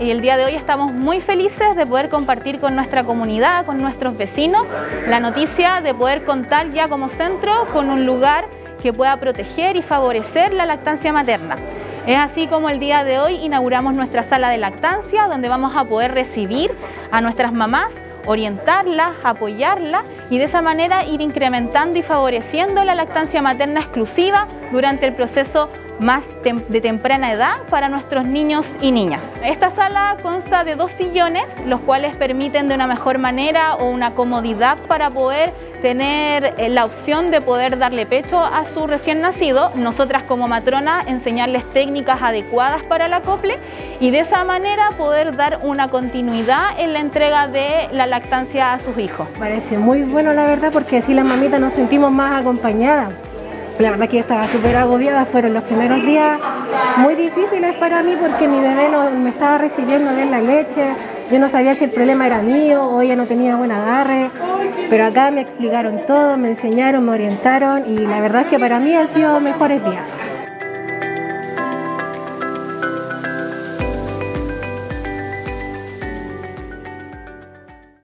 y el día de hoy estamos muy felices de poder compartir con nuestra comunidad, con nuestros vecinos, la noticia de poder contar ya como centro con un lugar que pueda proteger y favorecer la lactancia materna. Es así como el día de hoy inauguramos nuestra sala de lactancia donde vamos a poder recibir a nuestras mamás orientarlas, apoyarlas y de esa manera ir incrementando y favoreciendo la lactancia materna exclusiva durante el proceso más de temprana edad para nuestros niños y niñas. Esta sala consta de dos sillones, los cuales permiten de una mejor manera o una comodidad para poder tener eh, la opción de poder darle pecho a su recién nacido, nosotras como matrona enseñarles técnicas adecuadas para el acople y de esa manera poder dar una continuidad en la entrega de la lactancia a sus hijos. Parece muy bueno la verdad porque así las mamitas nos sentimos más acompañadas. La verdad que yo estaba súper agobiada, fueron los primeros días muy difíciles para mí porque mi bebé no me estaba recibiendo bien la leche, yo no sabía si el problema era mío o ella no tenía buen agarre, pero acá me explicaron todo, me enseñaron, me orientaron y la verdad es que para mí han sido mejores días.